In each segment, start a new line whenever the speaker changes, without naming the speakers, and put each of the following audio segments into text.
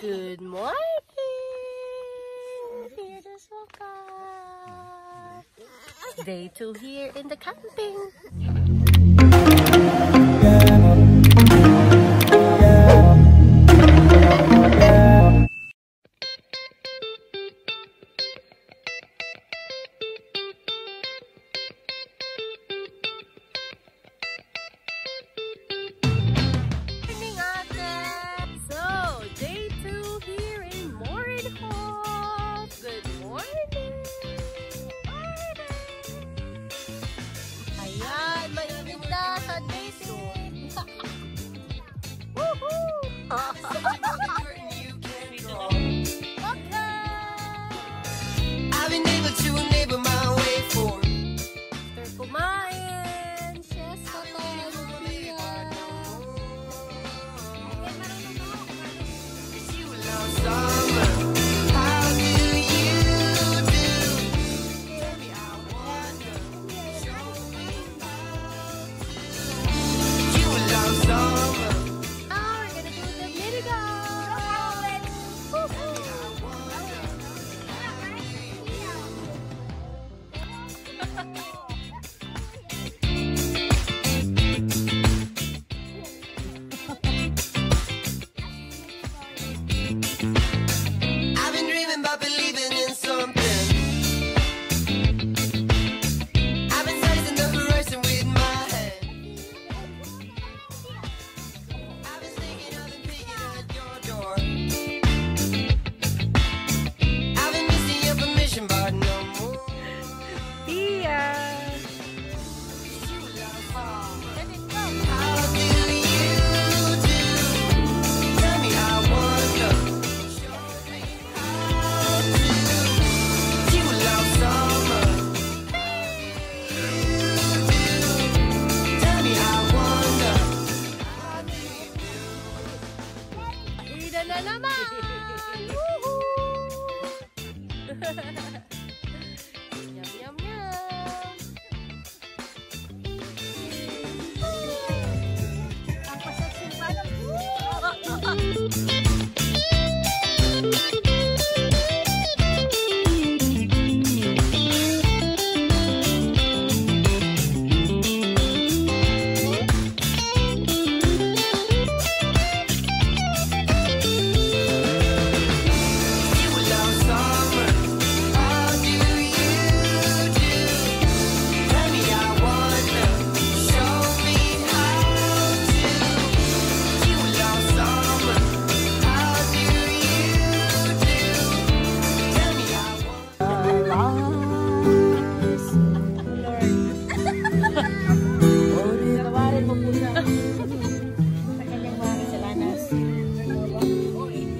Good morning! Here is Waka! Day two here in the camping!
I've been able to See
ya! na naman! Woohoo!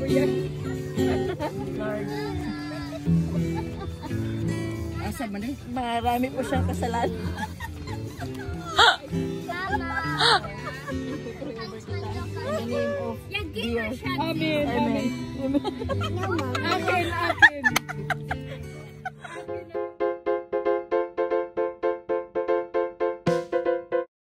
yan. Lord. Asa man eh? Marami po siyang kasalanan. In the name of Amen. Amen. Amen. Amen. Amen.